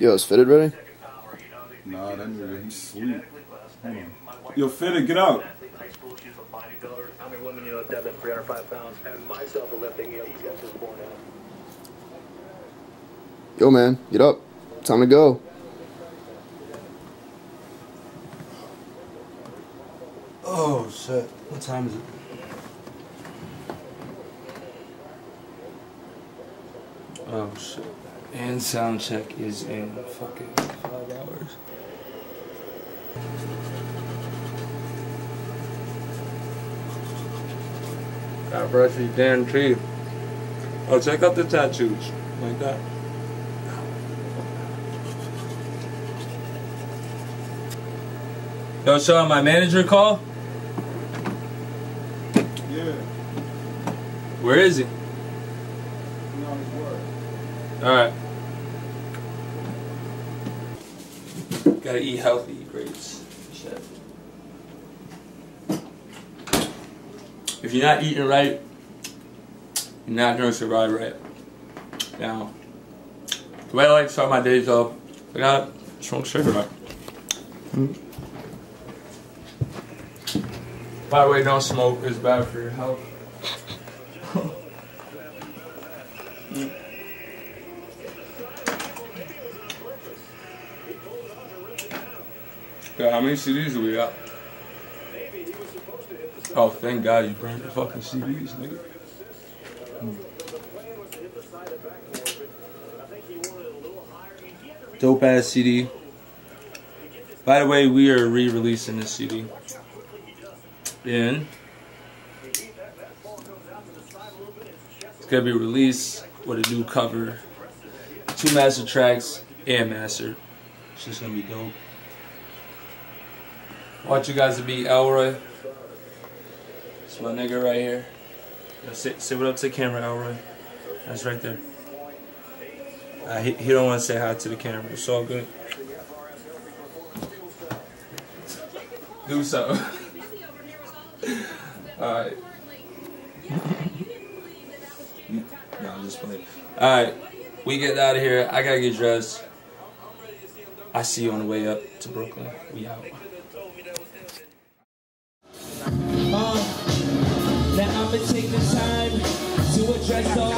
Yo, is fitted ready? Nah, that nigga, he's sleep. Hold on. Yo, Fitted, get out. high school, she's a bodybuilder. How many women, you know, deadlift 305 pounds? And myself, a lifting, you know, he's got born out. Yo, man, get up. Time to go. Oh shit. What time is it? Oh shit. And sound check is in fucking five hours. Gotta brush your damn teeth. Oh, check out the tattoos. Like that. Yo, Sean, my manager call? Yeah. Where is he? You know his. Alright. Gotta eat healthy, grapes. Shit. If you're not eating right, you're not gonna survive right. Now, the way I like to start my days off, I got strong cigarette. By the way, don't smoke, it's bad for your health. How many CDs do we got? Oh, thank God you burned the fucking CDs, nigga. Hmm. Dope ass CD. By the way, we are re-releasing this CD. And it's gonna be released with a new cover, two master tracks, and master. It's just gonna be dope. I want you guys to be Elroy. It's my nigga right here. Yo, say, say what up to the camera, Elroy. That's right there. Uh, he, he don't want to say hi to the camera. It's all good. Do so. Alright. no, I'm just playing. Alright. We get out of here. I gotta get dressed. I see you on the way up to Brooklyn. We out.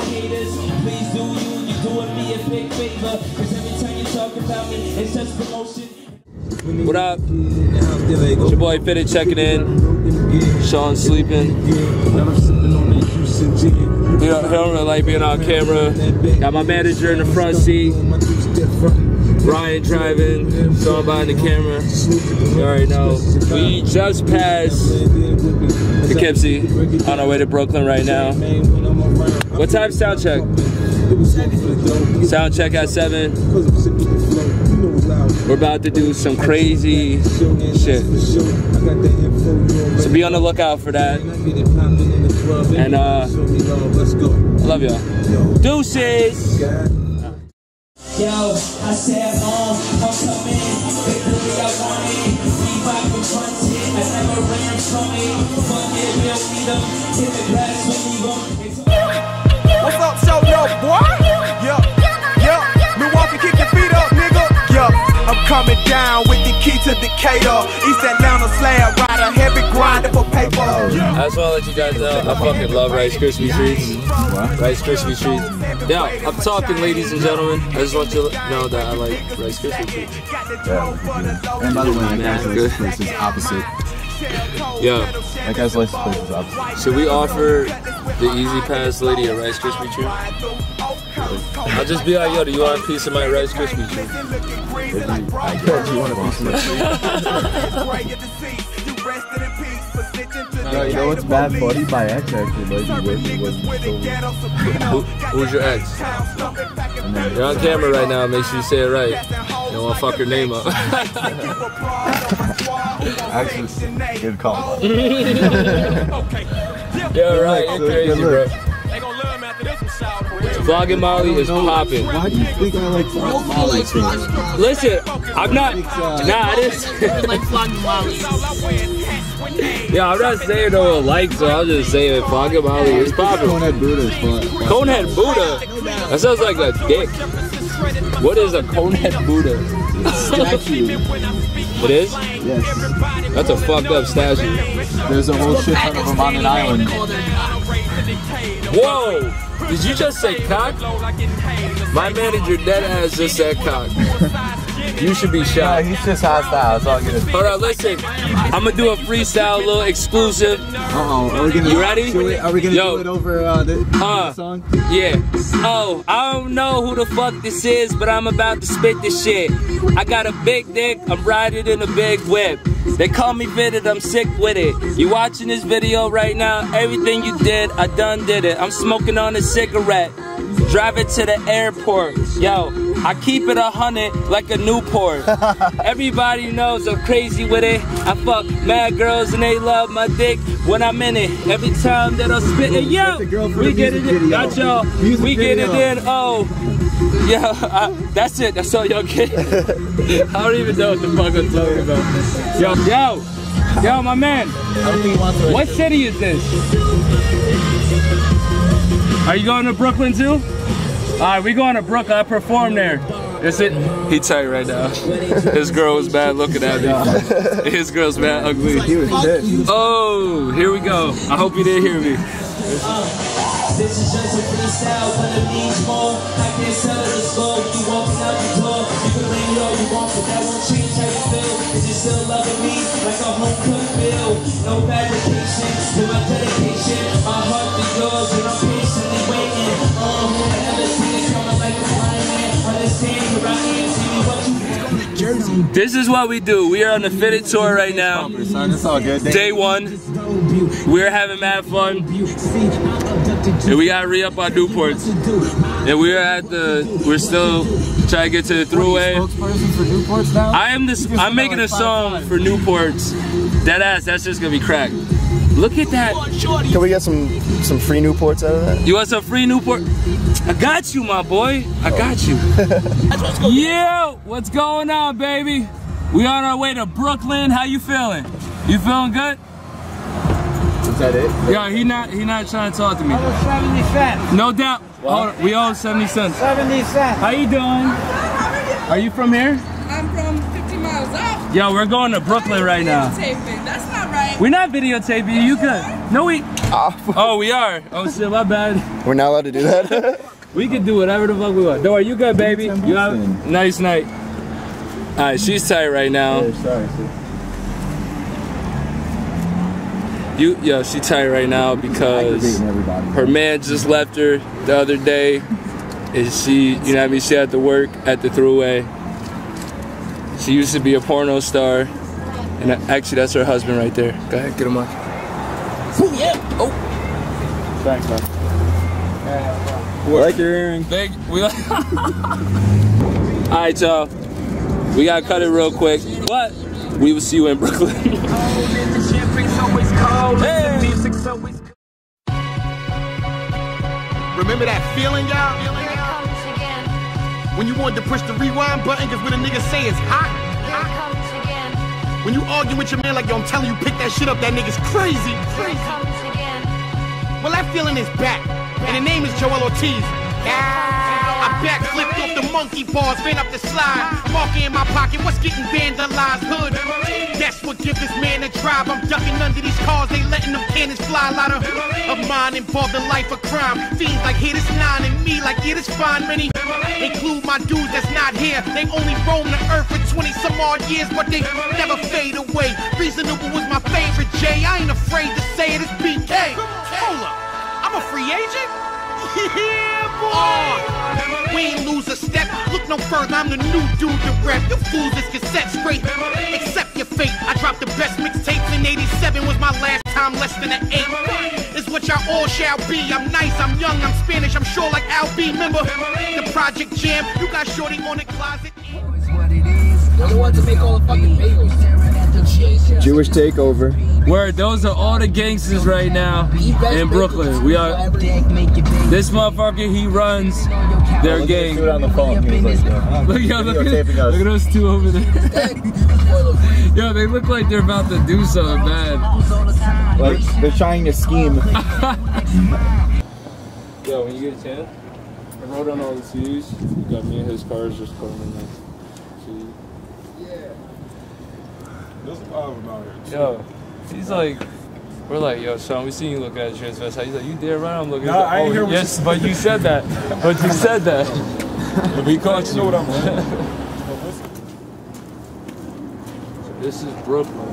Haters. Please do you, you're doing me a big favor. Cause every time you talk about me, it's just promotion. What up? It's your boy Fitted checking in. Sean sleeping. He don't, he don't really like being on camera. Got my manager in the front seat. Ryan driving. Sean behind the camera. You already know. We just passed Poughkeepsie on our way to Brooklyn right now. What time sound check? Sound check at 7. We're about to do some crazy shit. So be on the lookout for that. And uh, I love y'all. Deuces! Yo, I said, um, I'm coming. Victory, I want it. I confronted. I never ran from it. Fuck it, we'll meet them. In the grass, we'll leave them. What's up, show no boy? Yeah, yeah. Milwaukee, kick your feet up, nigga. Yeah, I'm coming down with the key to Decatur. East Atlanta slab just want to let you guys know I fucking love Rice Krispie treats. Rice Krispie treats. Yeah, I'm talking, ladies and gentlemen. I just want you to know that I like Rice Krispie treats. Yeah, and by the way, that guy's license plate is opposite. Yeah. That guy's license plate is opposite. Should we offer the E-ZPass lady a Rice Krispie treat? I'll just be like, yo, do you want a piece of my Rice Krispie treat? I guess you want a piece of Yo, you know what's bad funny? My ex actually might be with me when Who, who's your ex? You're on camera right now. Make sure you say it right. You don't want to fuck her name up. Actually, good call. yeah, right. You're Look, crazy, look. bro. Flogging Molly is popping. Why do you think I like Frog Molly? Listen, I'm not. Nah, it is. like flogging Molly. Yeah, I'm not saying no likes her. I'm just saying Flogging Molly is popping. Conehead Buddha is fun. Conehead Buddha. That sounds like a dick. What is a conehead Buddha? Statue. It is? Yes. That's a fucked up statue. There's a whole shit ton of them on an island. Whoa! Did you just say cock? My manager dead ass just said cock. You should be Yeah, shot. he's just hostile. It's all good. Hold on, listen. I'm gonna do a freestyle, little exclusive. Uh-oh. Are we gonna You ready? do it? Are we gonna Yo. do it over uh, the, Uh. song? Yeah. Oh, I don't know who the fuck this is, but I'm about to spit this shit. I got a big dick, I'm riding in a big whip. They call me fitted, I'm sick with it. You watching this video right now, everything you did, I done did it. I'm smoking on a cigarette. Drive it to the airport. Yo, I keep it a hundred like a Newport. Everybody knows I'm crazy with it. I fuck mad girls and they love my dick when I'm in it. Every time that I spit it, yo, Get the girl for we get it in. Got y'all. We get it in. Oh, yeah. I, that's it. That's all y'all get. I don't even know what the fuck I'm talking about. Yo, yo, yo, my man. I don't think he wants to. What city is this? Are you going to Brooklyn too? All right, we going to Brooklyn. I perform there. Is it? He tight right now. His girl was bad looking at me. His girl's bad ugly. He was pissed. Oh, here we go. I hope you didn't hear me. This is just a freestyle, but it needs more. I can't sell it as gold. You walking out the door. You can blame it all you want, but that won't change how you feel. Is you still loving me like a home cooked meal? No fabrication, with my dedication. This is what we do. We are on the fitted tour right now. It's all good. Day one. We're having mad fun. And we gotta re-up our Newports. And we're at the, we're still trying to get to the Thruway. Spokesperson for Newports now? I am this, I'm making a song for Newports. Dead ass, that's just gonna be cracked. Look at that. Can we get some some free Newports out of that? You want some free Newport? I got you, my boy. I got you. yeah, what's going on, baby? We on our way to Brooklyn. How you feeling? You feeling good? Is that it? Yo, he not he not trying to talk to me. 70 cents. No doubt. Hold on, we owe 70 cents. 70 cents. How you doing? Are you from here? I'm from 50 miles off. Yo, we're going to Brooklyn right now. Taping. That's not right. We're not videotaping you. You could. No, we. Ah. Oh, we are. Oh shit, my bad. We're not allowed to do that. We can do whatever the fuck we want. Don't worry, you good, baby. You have a nice night. All right, she's tight right now. Yeah, sorry. sis. You, yo, she tight right now because her man just left her the other day, and she, you know, what I mean, she had to work at the Thruway. She used to be a porno star, and actually, that's her husband right there. Go ahead, get him on. Oh yeah. Oh. Thanks, man. I like your earring. Big. We. All right, y'all. We gotta cut it real quick, but we will see you in Brooklyn. Hey. Remember that feeling, y'all? When you wanted to push the rewind button because what a nigga say is hot. When you argue with your man like, yo, I'm telling you, pick that shit up, that nigga's crazy. Crazy. Well, that feeling is back. And the name is Joel Ortiz. I backflipped off the monkey bars, ran up the slide. Marker in my pocket, what's getting vandalized? Hood. Give this man a drive. I'm ducking under these cars, they letting them cannons fly. A lot of, of mine involved in life of crime. Fiends like hit this nine and me like it is fine. Many include my dudes that's not here. They only roam the earth for 20 some odd years, but they never fade away. Reasonable was my favorite J. I ain't afraid to say it, it's BK. Hold up, I'm a free agent? Yeah. We ain't lose a step. Look no further, I'm the new dude to rep. You fools is cassette straight. Accept your fate. I dropped the best mixtapes in 87 was my last time less than an eight. Is what y'all all shall be. I'm nice, I'm young, I'm Spanish, I'm sure like Al B. Remember the Project Jam? You got Shorty on the closet. Jewish takeover. Where those are all the gangsters right now in Brooklyn. We are. This motherfucker, he runs their Look at this dude gang. on the phone. He was like, yo, Look, yo, look, at, look at those two over there. yo, they look like they're about to do something bad. Like, they're trying to scheme. Yo, when you get a chance, I wrote on all the CDs. You got me and his cars just put them in there. CD. There's a lot of them out here. Yo, he's like, we're like, yo, son, we seen you looking at transvestite. He's like, you did right. I'm looking. Nah, at I ain't oh, hear what Yes, you but you said that. But you said that. we caught you. know what I'm saying? This is Brooklyn.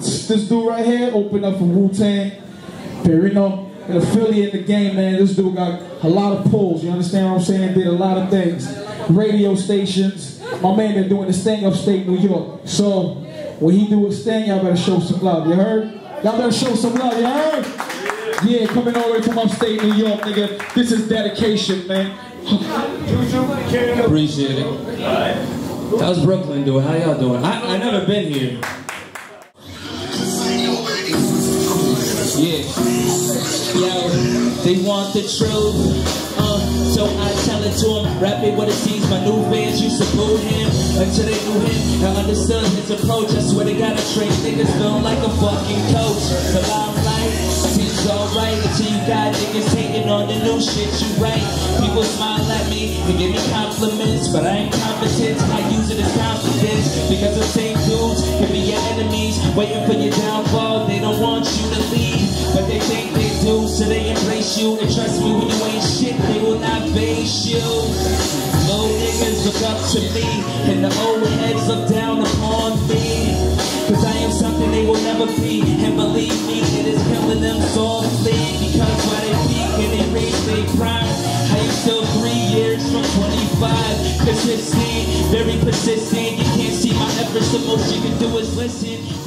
This dude right here opened up for Wu Tang. You know, an affiliate in the game, man. This dude got a lot of pulls. You understand what I'm saying? Did a lot of things. Radio stations. My man been doing this thing upstate New York. So when he do his thing, y'all better show some love. You heard? Y'all better show some love. You heard? Yeah, coming all the way from upstate New York, nigga. This is dedication, man. Appreciate it. How's Brooklyn doing? How y'all doing? I, I never been here. Yeah. Yo, they want the truth. So I tell it to him, Rap it what it seems. My new fans used to boo him until they knew him and understood his approach. I swear to God, I train niggas feeling like a fucking coach. The limelight seems alright until you got niggas hating on the new shit you write. People smile at me and give me compliments, but I ain't competent. I use it as confidence because the same dudes can be your enemies, waiting for your downfall. They don't want you to leave, but they think they embrace you. And trust me, when you ain't shit, they will not face you. Little niggas look up to me, and the old heads look down upon me. Cause I am something they will never be, and believe me, it is killing them softly. Because while they peak and they reach their prime, I am still three years from 25. Consistent, very persistent. You can't see my efforts, the most you can do is listen.